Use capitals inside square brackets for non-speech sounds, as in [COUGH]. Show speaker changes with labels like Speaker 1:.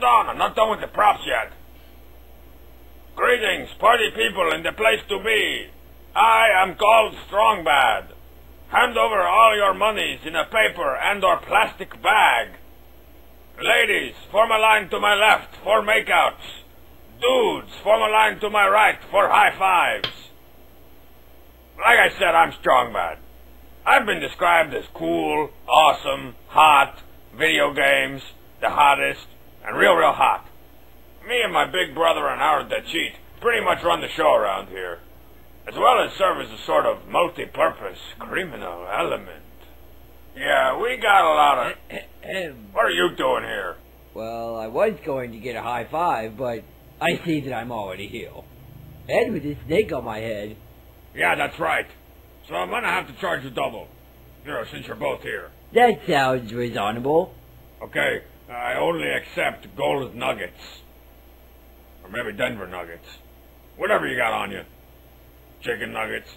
Speaker 1: hold on, I'm not done with the props yet. Greetings, party people in the place to be. I am called Strong Bad. Hand over all your monies in a paper and or plastic bag. Ladies, form a line to my left for makeouts. Dudes, form a line to my right for high fives. Like I said, I'm Strong Bad. I've been described as cool, awesome, hot, video games, the hottest, and real, real hot. Me and my big brother and Howard the Cheat pretty much run the show around here, as well as serve as a sort of multi-purpose criminal element. Yeah, we got a lot of... [COUGHS] What are you doing here?
Speaker 2: well, I was going to get a high five, but I see that I'm already here. And with a snake on my head.
Speaker 1: Yeah, that's right. So I'm gonna have to charge you double. You know, since you're both here.
Speaker 2: That sounds reasonable.
Speaker 1: Okay, I only accept gold nuggets. Or maybe Denver nuggets. Whatever you got on you. Chicken nuggets,